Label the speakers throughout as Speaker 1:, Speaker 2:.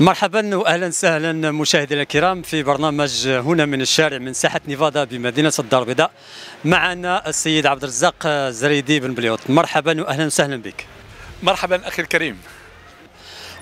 Speaker 1: مرحبا واهلا وسهلا مشاهدينا الكرام في برنامج هنا من الشارع من ساحة نيفادا بمدينة الدار البيضاء. معنا السيد عبد الرزاق زريدي بن بليوط. مرحبا واهلا وسهلا بك.
Speaker 2: مرحبا أخي الكريم.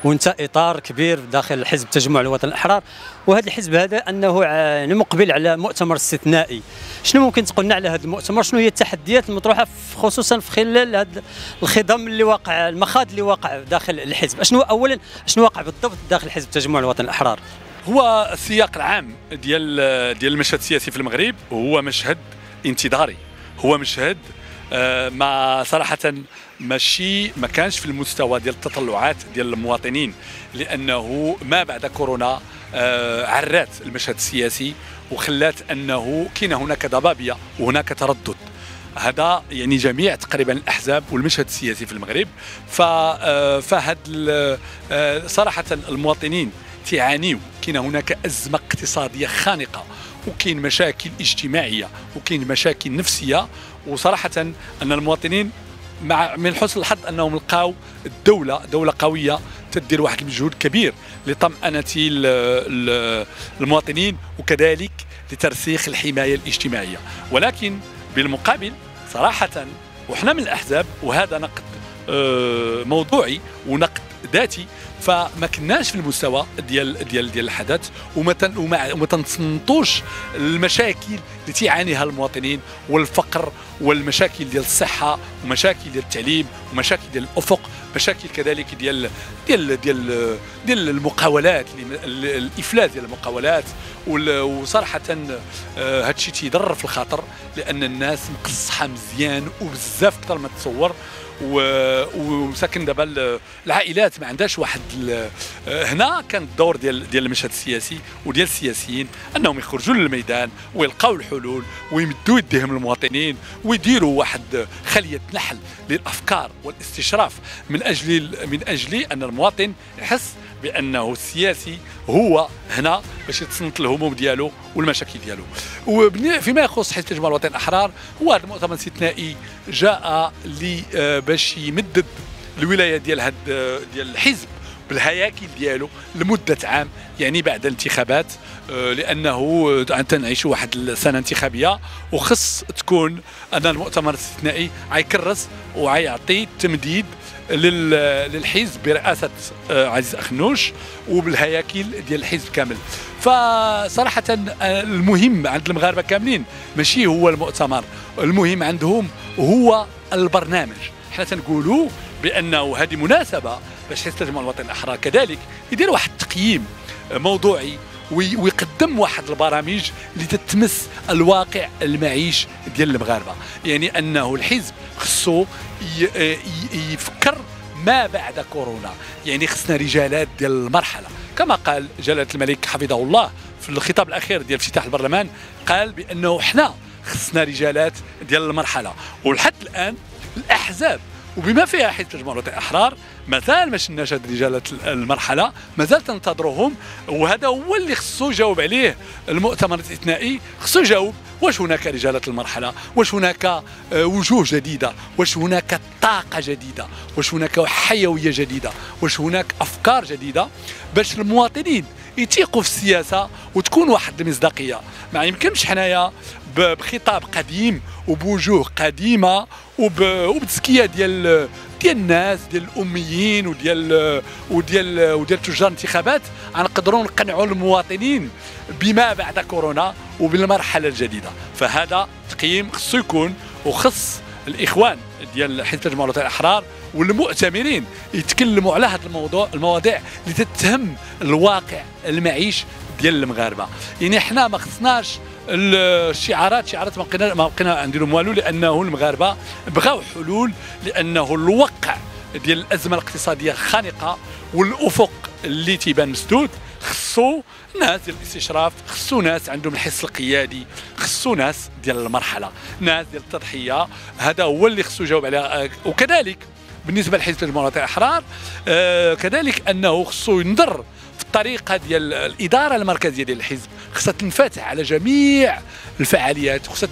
Speaker 1: وانت إطار كبير داخل حزب تجمع الوطن الأحرار. وهذا الحزب هذا أنه يعني مقبل على مؤتمر استثنائي. شنو ممكن تقول لنا على هذا المؤتمر؟ شنو هي التحديات المطروحة خصوصا في خلال هذا الخضم اللي واقع المخاض اللي واقع داخل الحزب؟ شنو اولا شنو واقع بالضبط داخل حزب تجمع الوطن الأحرار؟
Speaker 2: هو السياق العام ديال ديال المشهد السياسي في المغرب هو مشهد انتظاري. هو مشهد آه، ما صراحة ماشي ما كانش في المستوى ديال التطلعات ديال المواطنين لأنه ما بعد كورونا آه، عرات المشهد السياسي وخلات أنه كاين هناك ضبابية وهناك تردد. هذا يعني جميع تقريبا الأحزاب والمشهد السياسي في المغرب. آه، فهاد صراحة المواطنين تعانيوا كاين هناك أزمة اقتصادية خانقة. وكاين مشاكل اجتماعية وكاين مشاكل نفسية. وصراحة أن المواطنين مع من حسن الحظ أنهم لقاو الدولة دولة قوية تدير واحد المجهود كبير لطمأنة المواطنين وكذلك لترسيخ الحماية الاجتماعية. ولكن بالمقابل صراحة وحنا من الأحزاب وهذا نقد آه، موضوعي ونقد ذاتي فما كناش في المستوى ديال ديال ديال الحدث وما وما تنصنطوش المشاكل اللي تعانيها المواطنين والفقر والمشاكل ديال الصحة ومشاكل ديال التعليم ومشاكل ديال الأفق مشاكل كذلك ديال ديال ديال ديال المقاولات الإفلاس ديال المقاولات وصراحة آه، هذا الشيء تيضر في الخاطر لأن الناس مقصحة مزيان وبزاف أكثر ما تصور. وساكن دابا العائلات ما عندهاش واحد هنا. كان الدور ديال ديال المشهد السياسي وديال السياسيين أنهم يخرجوا للميدان ويلقاو الحلول ويمدوا يديهم للمواطنين ويديروا واحد خلية نحل للأفكار والاستشراف من أجل من أجل أن المواطن يحس بأنه السياسي هو هنا باش يتصنت الهموم ديالو والمشاكل ديالو. وفيما يخص حزب تجمع الوطن الأحرار هو هذا المؤتمر الاستثنائي جاء آه، باش يمدد الولاية ديال هاد ديال الحزب. بالهياكل ديالو لمدة عام يعني بعد الانتخابات آه، لأنه تنعيش واحد السنة انتخابية وخص تكون أن المؤتمر الاستثنائي غيكرس وغيعطي تمديد للحزب برئاسة آه، عزيز اخنوش وبالهياكل ديال الحزب كامل. فصراحة آه، المهم عند المغاربة كاملين ماشي هو المؤتمر المهم عندهم هو البرنامج. حنا تنقولوا بأنه هذه مناسبة باش يستجمع الوطن الأحرار. كذلك يدير واحد التقييم موضوعي ويقدم واحد البرامج اللي تتمس الواقع المعيش ديال المغاربة. يعني أنه الحزب خصو يفكر ما بعد كورونا. يعني خصنا رجالات ديال المرحلة. كما قال جلالة الملك حفظه الله في الخطاب الأخير ديال افتتاح البرلمان قال بأنه إحنا خصنا رجالات ديال المرحلة. ولحد الآن الأحزاب وبما فيها تجمع الوطن الاحرار مازال ما شناش هاد رجاله المرحلة مازال تنتظرهم وهذا هو اللي خصو يجاوب عليه المؤتمر الاستثنائي خصو يجاوب واش هناك رجالة المرحلة؟ واش هناك آه، وجوه جديدة؟ واش هناك طاقة جديدة؟ واش هناك حيوية جديدة؟ واش هناك أفكار جديدة؟ باش المواطنين يتيقوا في السياسة وتكون واحد المصداقية. ما يمكنش حنايا بخطاب قديم وبوجوه قديمة وبتزكية ديال ديال الناس ديال الأميين وديال وديال وديال تجار الانتخابات. غنقدروا نقنعوا المواطنين بما بعد كورونا وبالمرحلة الجديدة. فهذا تقييم خصو يكون وخص الإخوان. ديال حزب الوطن الإحرار والمؤتمرين يتكلموا على هذا الموضوع المواضيع اللي تتهم الواقع المعيش ديال المغاربة. يعني إحنا ما خصناش الشعارات شعارات ما بقينا ما بقينا نديروا والو لأنه المغاربة بغاو حلول لأنه الوقع ديال الأزمة الاقتصادية خانقة والأفق اللي تيبان مسدود خصو ناس ديال الاستشراف خصو ناس عندهم الحس القيادي خصو ناس ديال المرحلة ناس ديال التضحية. هذا هو اللي خصو يجاوب عليه. وكذلك بالنسبة لحزب الجمهوريه الأحرار آه كذلك أنه خصو ينظر الطريقة ديال الإدارة المركزية ديال الحزب. خصها تنفتح على جميع الفعاليات خصها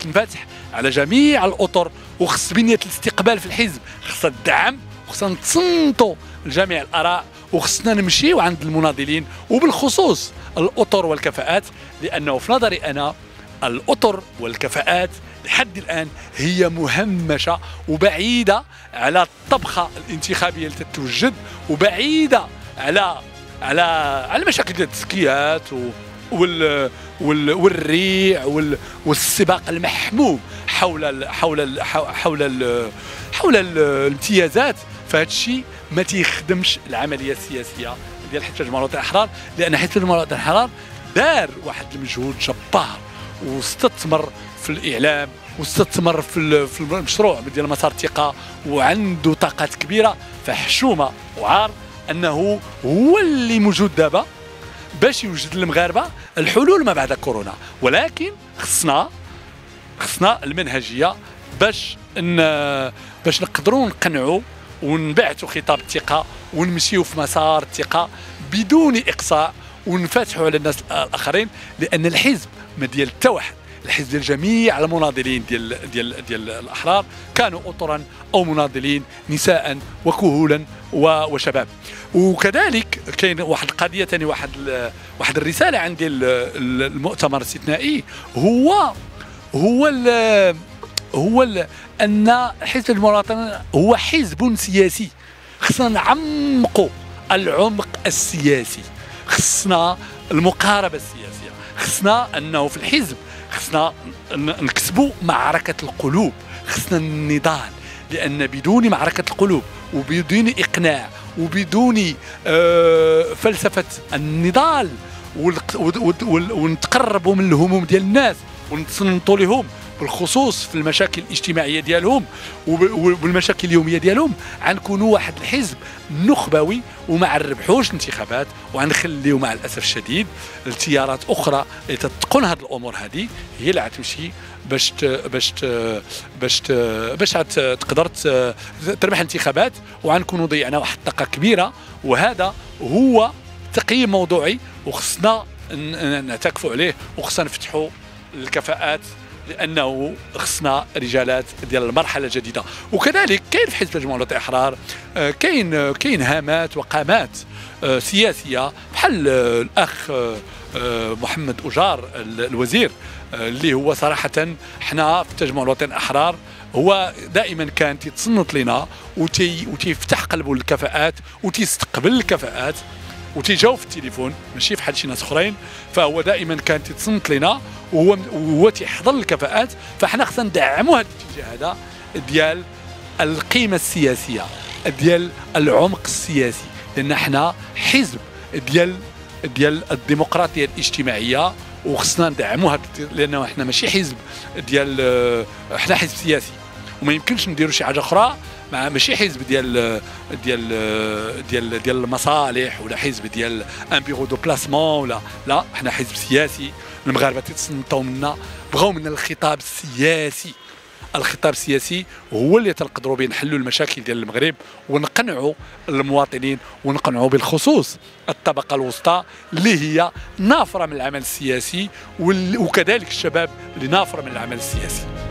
Speaker 2: تنفتح على جميع الأطر وخص بنية الاستقبال في الحزب خصها الدعم وخصها نتصنتوا لجميع الآراء. وخصنا نمشيو عند المناضلين وبالخصوص الأطر والكفاءات لأنه في نظري أنا الأطر والكفاءات لحد الآن هي مهمشة وبعيدة على الطبخة الانتخابية اللي تتوجد وبعيدة على على على مشاكل ديال التزكيات وال وال والريع وال والسباق المحموم حول ال حول ال حول ال حول الامتيازات. فهذا ما تيخدمش العملية السياسية ديال حزب الجمهوريه الأحرار لأن حزب الجمهوريه الأحرار دار واحد المجهود جبار واستثمر في الإعلام واستثمر في في المشروع ديال مسار الثقة وعنده طاقات كبيرة. فحشومة وعار أنه هو اللي موجود دابا باش يوجد للمغاربه الحلول ما بعد كورونا. ولكن خصنا خصنا المنهجية باش ان باش نقدروا نقنعوا ونبعثوا خطاب الثقة ونمشيو في مسار الثقة بدون إقصاء ونفتحوا على الناس الآخرين لأن الحزب ما ديال حتى واحد الحزب ديال جميع المناضلين ديال ديال ديال الأحرار كانوا اطرا أو مناضلين نساء وكهولا وشباب. وكذلك كاين واحد القضية ثاني واحد واحد الرسالة عندي المؤتمر الاستثنائي هو هو هو أن حزب المواطنة هو حزب سياسي. خصنا نعمقوا العمق السياسي. خصنا المقاربة السياسية. خصنا أنه في الحزب خصنا نكسبوا معركة القلوب. خصنا النضال. لأن بدون معركة القلوب وبدون إقناع وبدون آه، فلسفة النضال ونتقربوا من الهموم ديال الناس ونتصنتوا لهم بالخصوص في المشاكل الاجتماعية ديالهم والمشاكل اليومية ديالهم غنكونوا واحد الحزب نخبوي وما نربحوش الانتخابات وغنخليو مع الأسف الشديد التيارات أخرى اللي تتقن هذه الأمور هذه هي اللي غتمشي باش باش باش باش تقدر تربح الانتخابات وغنكونوا ضيعنا واحد الطاقة كبيرة وهذا هو تقييم موضوعي وخصنا نعتكفوا عليه وخصنا نفتحوا الكفاءات لأنه خصنا رجالات ديال المرحلة الجديدة. وكذلك كاين في حزب الجمهوريه الأحرار آه، كاين كاين هامات وقامات آه، سياسية بحال الأخ آه، محمد أجار الوزير اللي هو صراحة حنا في التجمع الوطني الأحرار هو دائما كان تيتصنت لنا وتي وتيفتح قلبه للكفاءات وتيستقبل الكفاءات. وتيجاوب في التليفون ماشي في حال شي ناس أخرين. فهو دائما كان تيتصنت لنا وهو وهو تيحضر الكفاءات. فاحنا خصنا ندعموا هذا الاتجاه هذا ديال القيمة السياسية ديال العمق السياسي. لأن إحنا حزب ديال ديال الديمقراطية الاجتماعية وخصنا ندعموا هذا لأنه إحنا ماشي حزب ديال إحنا حزب سياسي. وما يمكنش نديروا شي حاجة أخرى مع ماشي حزب ديال ديال ديال ديال المصالح ولا حزب ديال ان بيرو دو بلاسمون ولا لا إحنا حزب سياسي. المغاربة تتصنتوا منا بغاو منا الخطاب السياسي. الخطاب السياسي هو اللي تنقدروا به نحلوا المشاكل ديال المغرب ونقنعوا المواطنين ونقنعوا بالخصوص الطبقة الوسطى اللي هي نافرة من العمل السياسي وكذلك الشباب اللي نافرة من العمل السياسي.